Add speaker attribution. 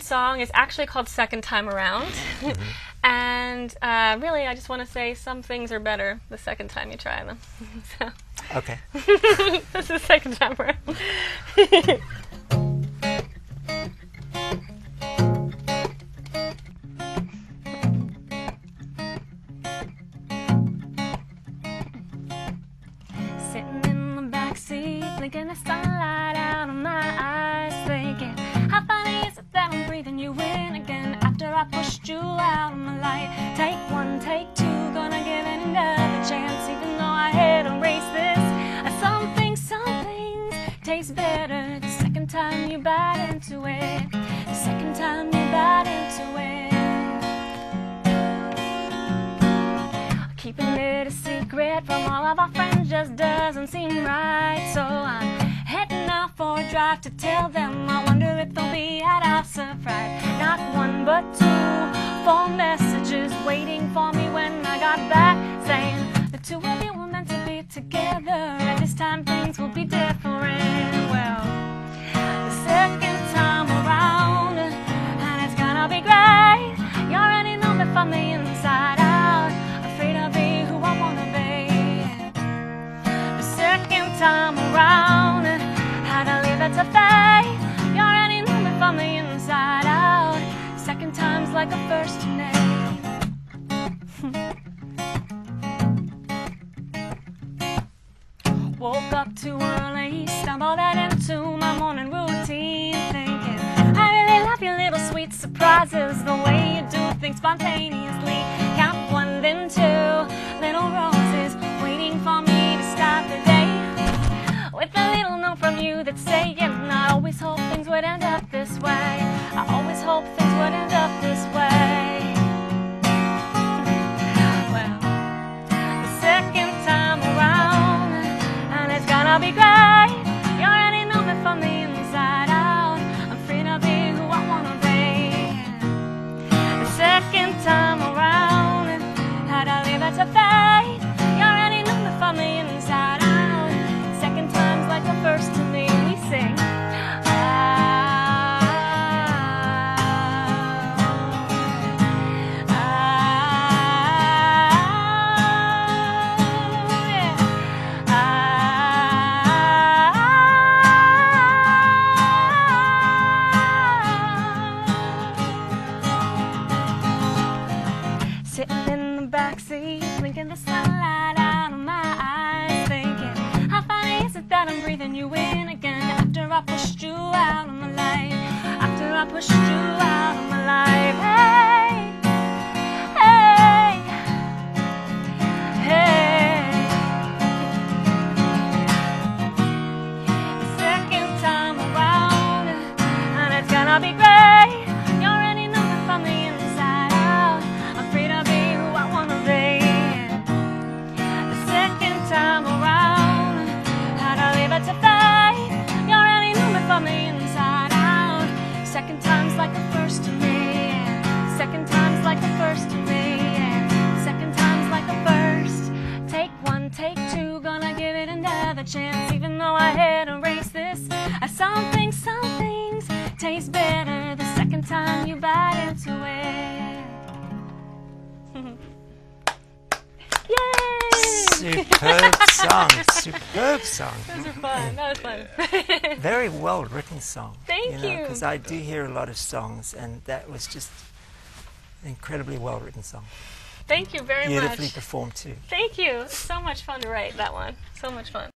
Speaker 1: second song is actually called Second Time Around. and uh, really, I just want to say some things are better the second time you try them. so,
Speaker 2: Okay.
Speaker 1: this is the second time around. Pushed you out of my life? Take one, take two, gonna give it another chance, even though I had erased this. Some things, some things taste better the second time you bite into it. The second time you bite into it. Keeping it a secret from all of our friends just doesn't seem right. So I'm heading out for a drive to tell them. I wonder if they'll be at our surprise. Not one but two things will be different. Well, the second time around, and it's gonna be great. You already know up too early, stumble that into my morning routine, thinking I really love your little sweet surprises, the way you do things spontaneously. Gonna be great. You already know me from the inside out. I'm free to be who I wanna be. The second time around, how to leave it to fate. You already know me from the inside the sunlight out of my eyes, thinking, how funny is it that I'm breathing you in again after I pushed you out of my life? After I pushed you some things, some things taste better the second time you bite into it. Yay!
Speaker 2: Superb song. Superb song.
Speaker 1: Those are fun. That was fun.
Speaker 2: Very well written song.
Speaker 1: Thank you.
Speaker 2: Because I do hear a lot of songs, and that was just an incredibly well written song.
Speaker 1: Thank you very
Speaker 2: Beautifully
Speaker 1: much.
Speaker 2: Beautifully performed too.
Speaker 1: Thank you. So much fun to write that one. So much fun.